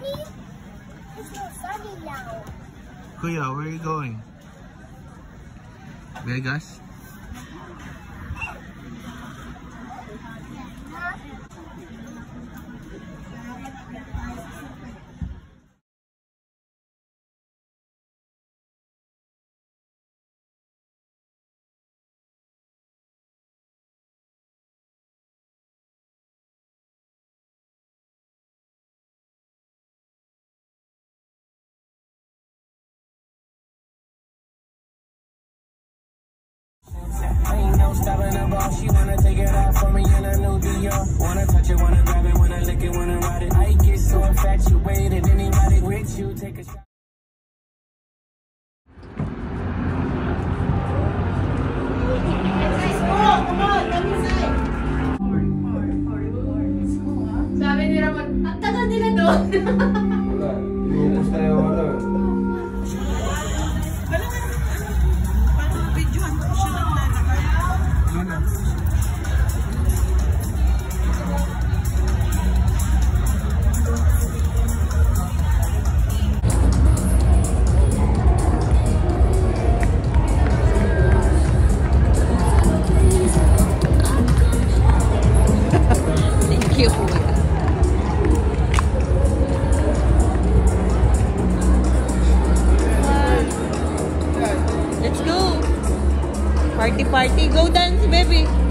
sunny? It's sunny now. Kuya, where are you going? Vegas? I ain't no stopping the ball. She wanna take it off for me in a new Dior. Wanna touch it, wanna grab it, wanna lick it, wanna ride it. I get so infatuated. Anybody with you, take a shot. Sabi ni Ramon, ang tagal nila doon. Party. Go dance, baby.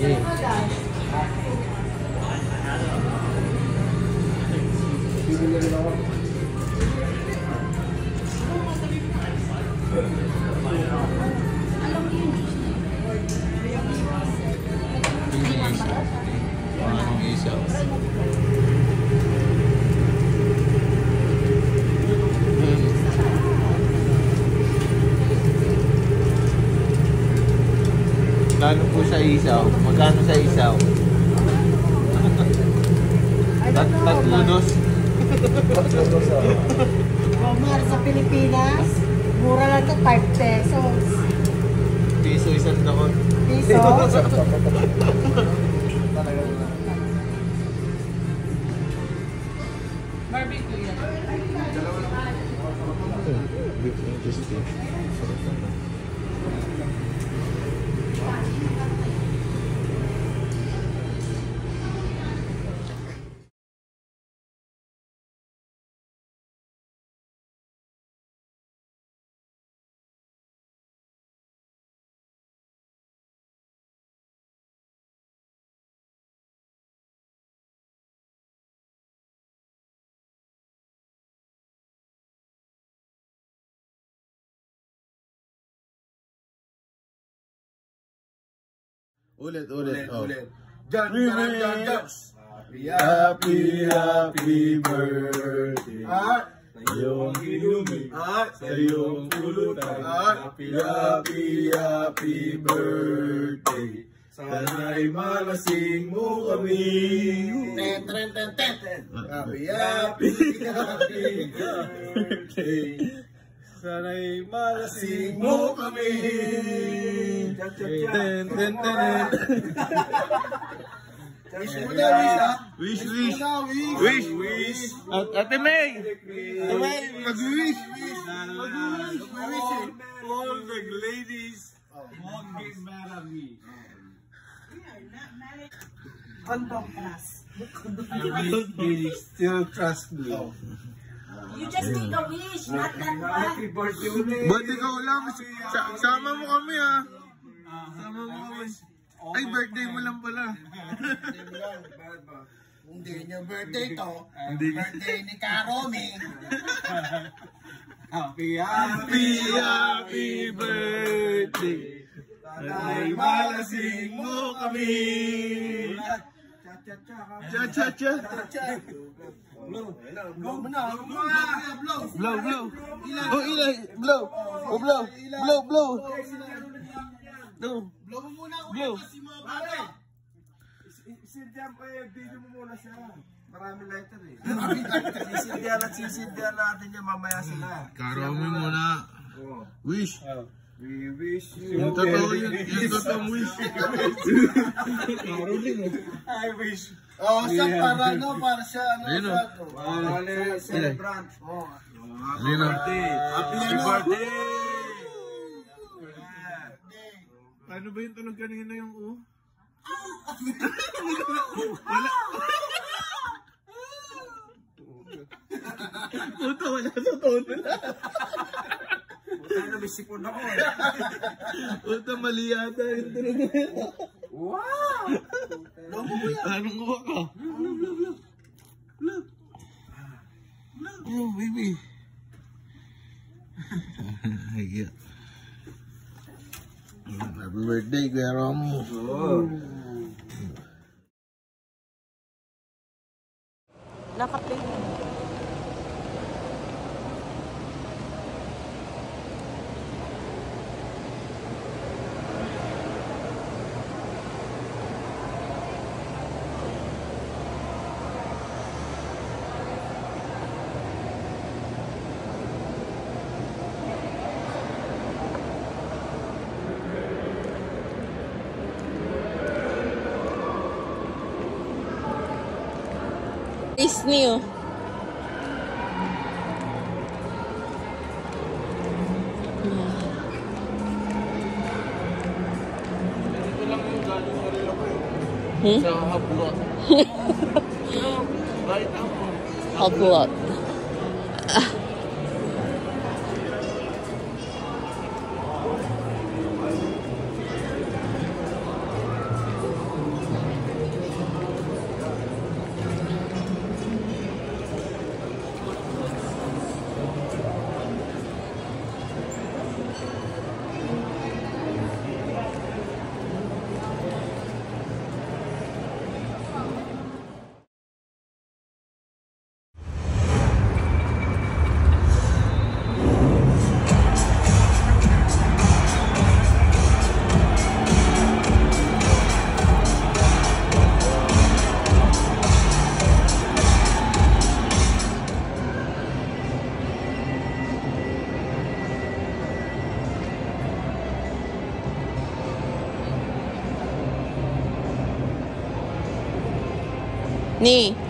gì Thank you. Sa isaw? Magkano sa isaw? Tat tatlo dos. Mahal sa Pilipinas, mura lang to 5 pesos. Piso isang taon. Piso. Ulit, ulit. oh. Jan, jan, jan, jan. Happy, happy birthday. Ah, Yung inumin ah, sa iyong pulutan. Happy, happy, happy birthday. Sana'y malasing mo kami. ten, ten, ten, ten, ten. Happy, happy, happy birthday. Sana'y malasing mo kami. Ten, ten, ten. Wish mo na, wish. Wish, wish. Wish. At Ate May. Ate May, mag-wish. Mag-wish. All the ladies won't get mad at me. Condom class. They still trust me. You just make a wish, not that one. birthday ulit. Ba't ikaw lang? Sa- sama mo kami ah. Sama mo kami. Ay, birthday mo lang pala. Hindi niya birthday to. Hindi. Birthday ni Karomi. Happy, happy, happy birthday. Sana'y malasing mo kami. Cha, cha, cha. Blow. Blow. Blow, blow. Oh, ilay. Blow. Oh, blow. Blow, blow. No. Blow mo muna. Blow. Pare. Sisindihan pa eh, video mo muna siya. Marami lighter eh. Sisindihan at sisindihan natin yan mamaya sila. Karami muna. Wish. We wish you Yung totoo yun. Yung totoong wish. I wish. Oh, sa para no, para siya ano Ayun, sa oh. to. Wale, celebrant. Oh. Alin na? Happy birthday! Paano ba yung tunog kanina yung u? Puta, wala sa tono na. Na may sipon ako eh. Puta, mali yata yung tunog na yun. Wow! Anong uwa ka? Blow, blow, blow. Blow. Blow, baby. Hiya. Happy birthday, Kuya Romo. Naka-play. Ko eh. Hmm? Sa hablot. Right ako.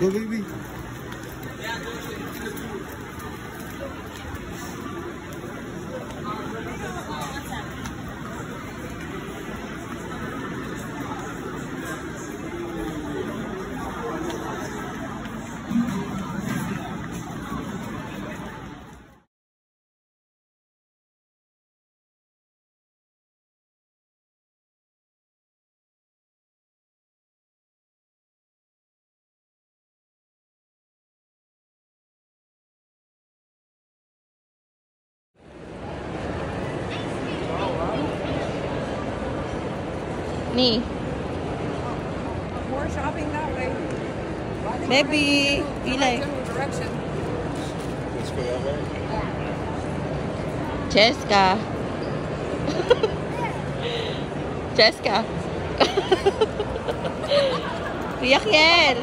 Go, baby. Knee. More shopping that way. Maybe. Eli. Let's go that way. Jessica. Jessica. Yachiel.